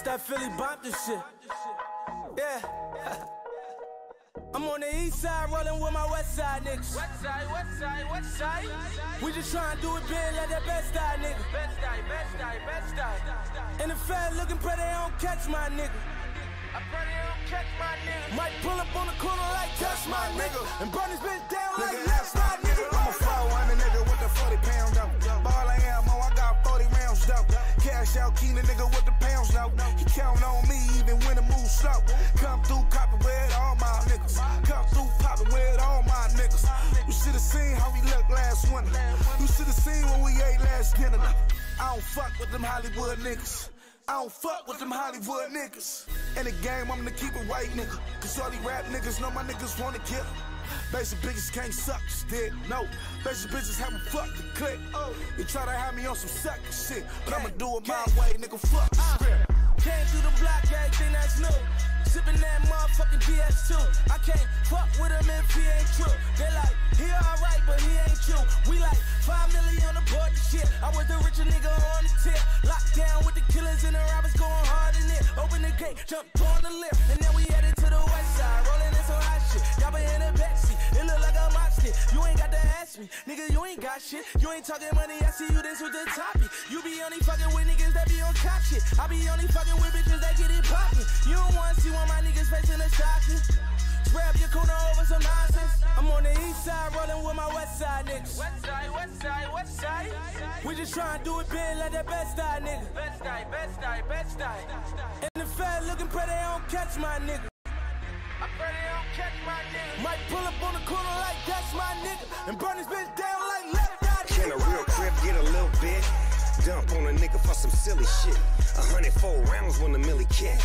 It's that Philly bop this shit. Yeah. I'm on the east side rolling with my west side niggas. West side, west side, west side. We just tryna do it big like that best side nigga. Best side, best side, best side. And the fat looking pretty, they don't catch my nigga. I pray they don't catch my nigga. Might pull up on the corner like touch my nigga. And burn this bitch down like Nigga, left that's my side nigga. I'm a 400 nigga with the 40 pound dope. Ball I am on, I got 40 rounds dope. Cash out, keen the nigga with the now. He count on me even when the move slow. Come through copping with all my niggas. Come through popping with all my niggas. You should've seen how we looked last winter. You should've seen when we ate last dinner. I don't fuck with them Hollywood niggas. I don't fuck with them Hollywood niggas. In the game, I'm gonna keep it white nigga. Cause all these rap niggas know my niggas wanna kill. Basic bitches can't suck, stick. No, basic bitches haven't fucked the click. They try to have me on some sucker shit, but I'ma do it my way, nigga. Fuck the uh, script. Came through the block, everything that's new. Sippin' that motherfucking DS2. I can't fuck with him if he ain't true. They like, he alright, but he ain't you. We like, five million on the board, shit. I was the richer nigga on the tip. Locked down with the killers and the robbers going hard in it. Open the gate, jumped on the lift. And then we headed to the west side, rolling in some hot shit. Y'all been in the backseat, it look like a mob stick. You ain't got to ask me, nigga, you ain't got shit. You ain't talking money, I see you this with the topic. You be only fucking with niggas that be on cop shit. I be only fucking with bitches that get it poppin'. You don't wanna see one of my niggas facing the stocking. Up your corner over some nonsense. I'm on the east side rolling with my west side niggas. West side, west side, west side. We just tryna do it big like that best side nigga. Best side, best side, best side. And the fat looking pretty, they don't catch my nigga. Might pull up on the corner like that's my nigga. And burn bitch down like left eye Can a real crib get a little bit? Dump on a nigga for some silly shit. A hundred four rounds when the millie kick.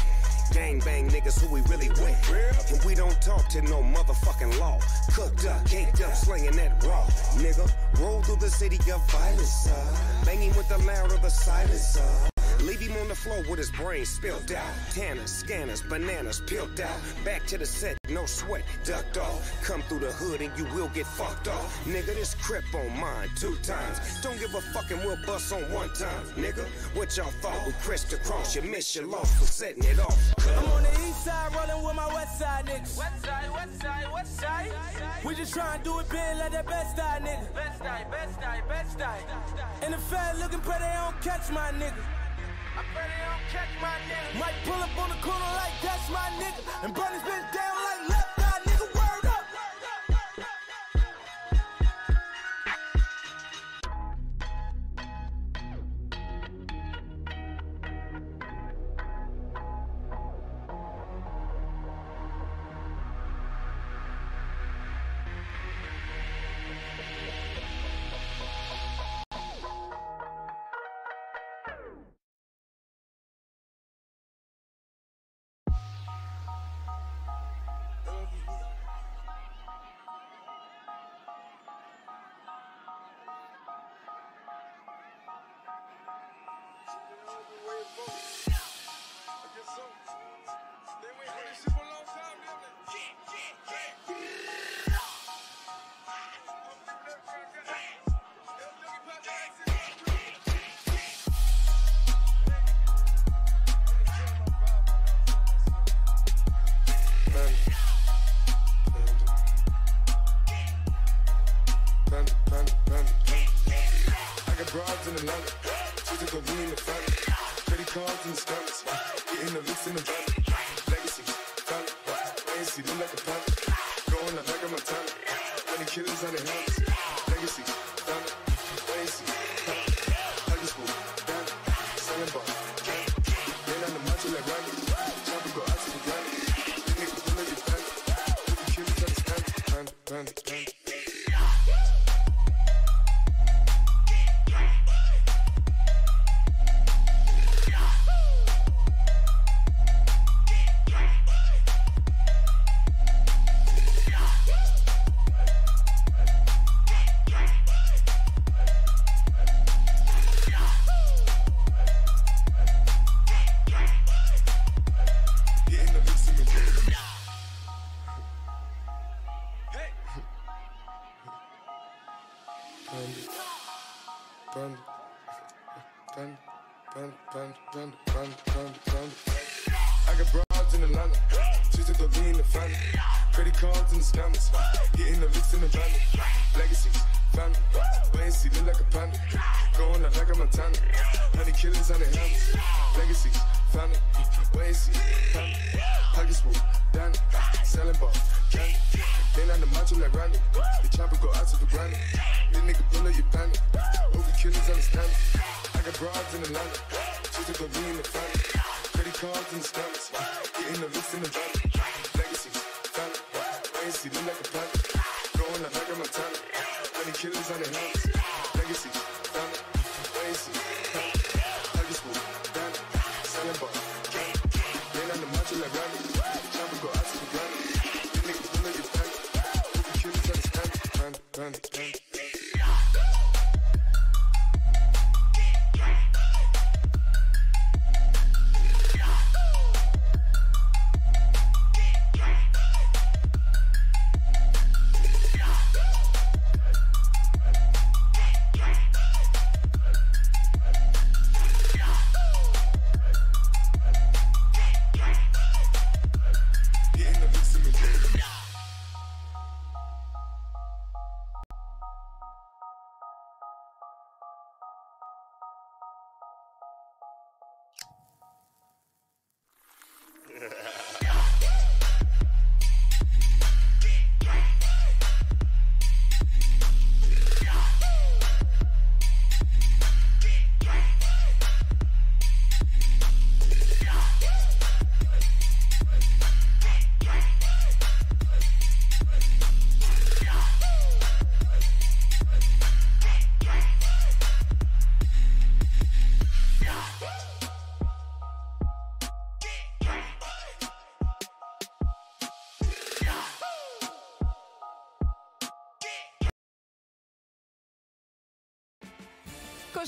Gang bang niggas who we really with. And we don't talk to no motherfucking law. Cooked up, caked up, slinging that raw. Nigga, roll through the city of violence. Uh, banging with the loud of the silencer. Leave him on the floor with his brain spilled out. Tanners, scanners, bananas peeled out. Back to the set, no sweat, ducked off. Come through the hood and you will get fucked off. Nigga, this crip on mine two times. Don't give a fucking we'll bust on one time. Nigga, what y'all thought? We crest across, you miss your loss for setting it off. I'm on the east side rolling with my west side niggas. West side, west side, west side. We just trying to do it big like that best side nigga. Best side, best side, best side. In the fed looking pretty, they don't catch my nigga. Might pull up on the corner like that's my nigga, and Bunny's been down like. Look. I'm in love. Hennessy, Panda, pockets full, selling ball, candy. Then on the macho like Randy, the chopper go out to the granny. This nigga pull up your panic, over killers understand it. I got broads in the Atlanta, just to go be in the family. Credit cards in the stomachs, getting the looks in the valley.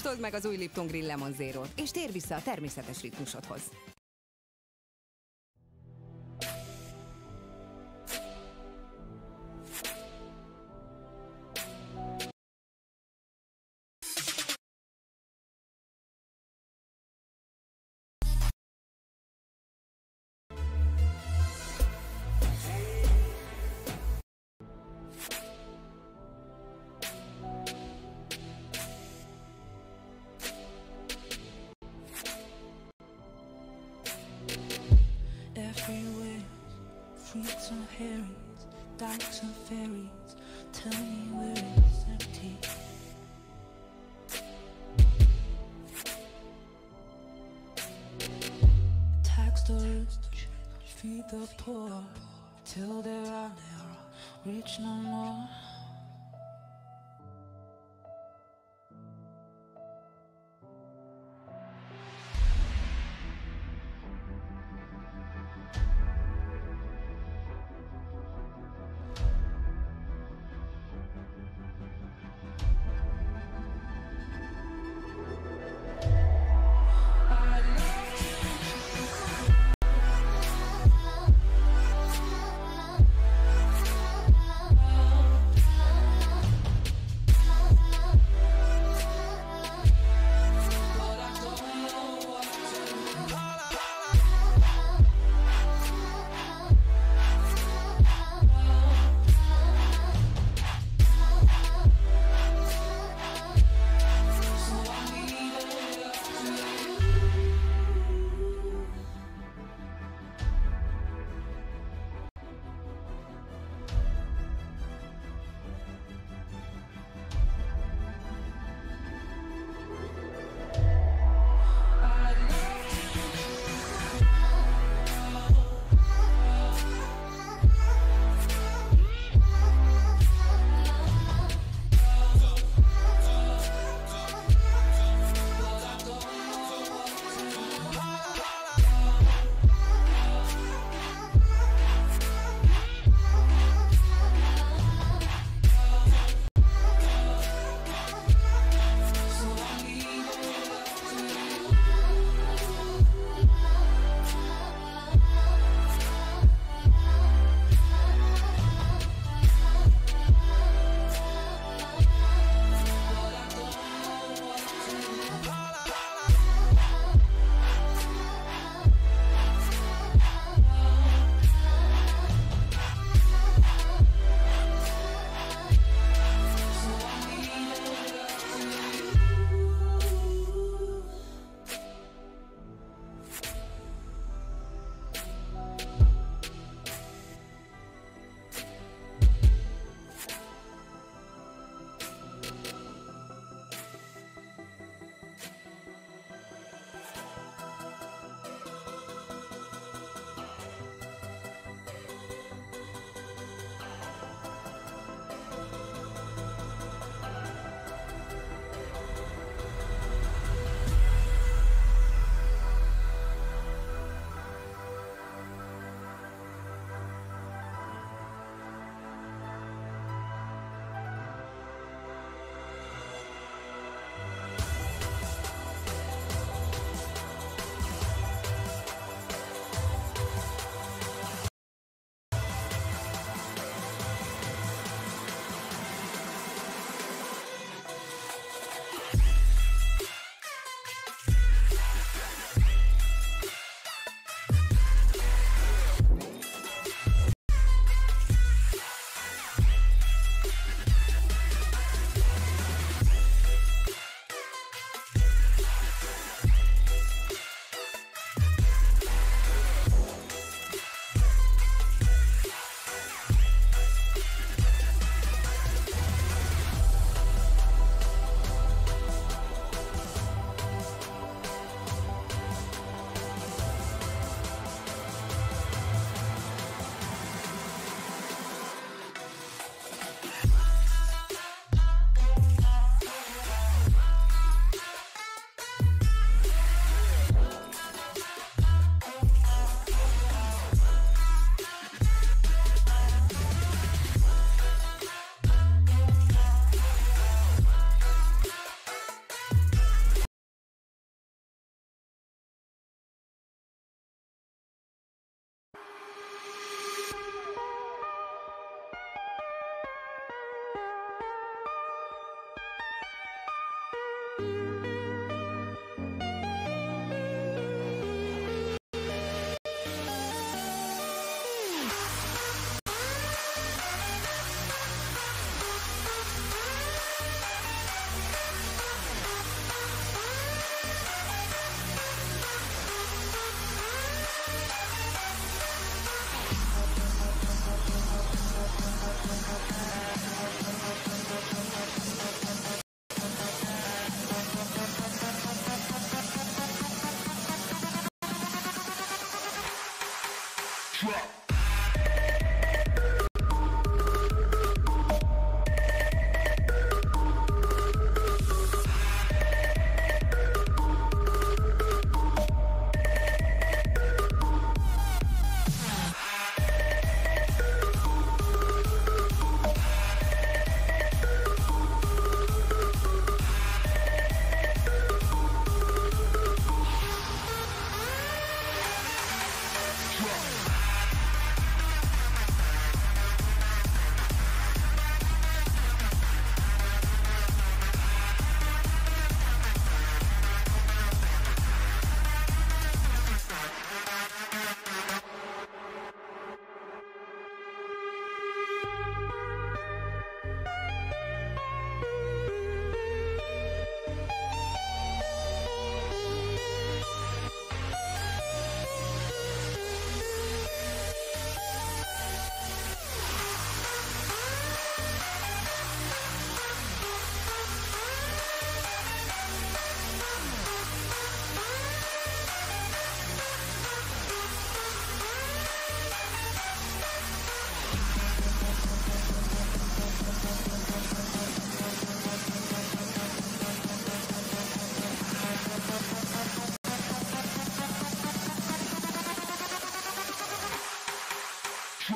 Kóstold meg az új Lipton Grill Lemon Zérót, és tér vissza a természetes ritmusodhoz. Berries, dykes and fairies, tell me where it's empty. Tax the rich, feed the poor, till they are never rich no more.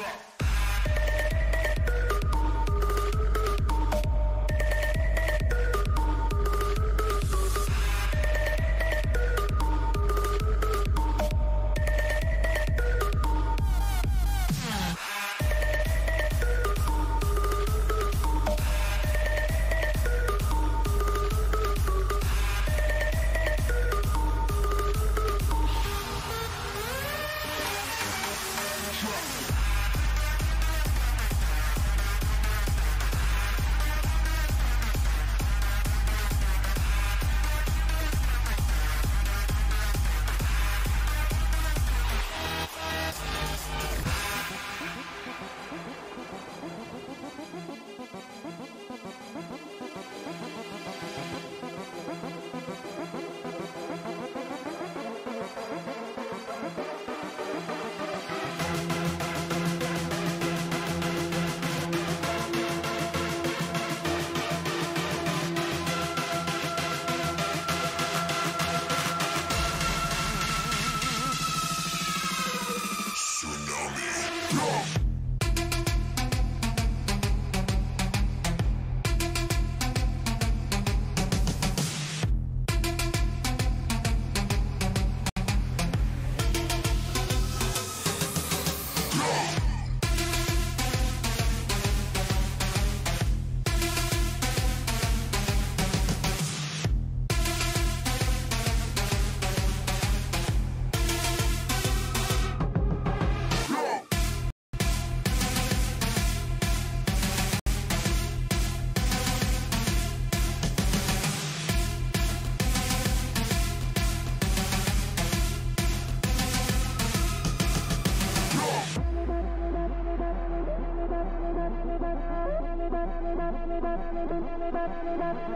Rock.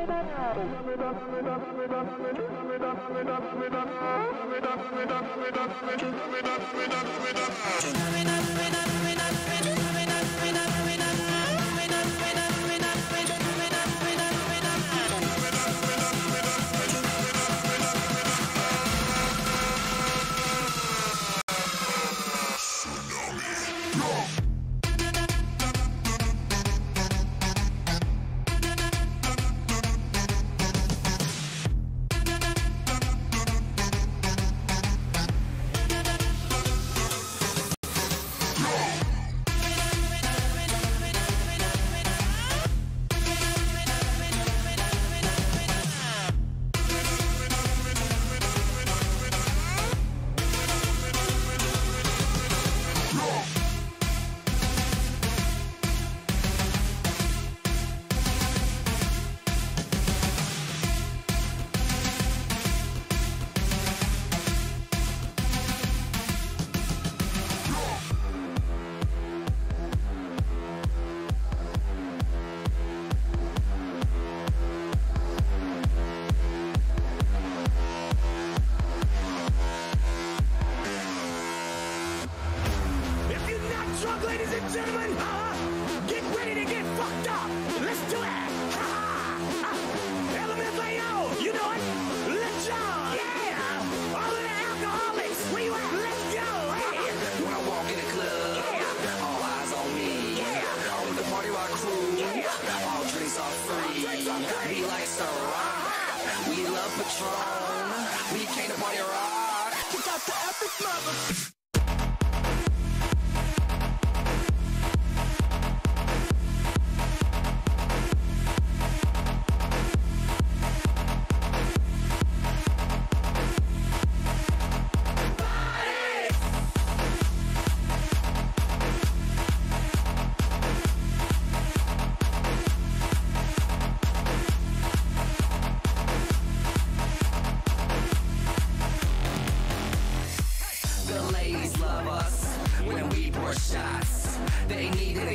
United.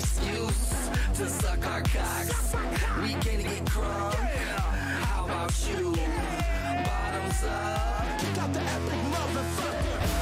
excuse to suck our cocks. We can't get crunk. How about you? Bottoms up. Kick out the epic motherfucker.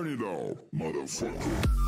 Turn it up, motherfucker.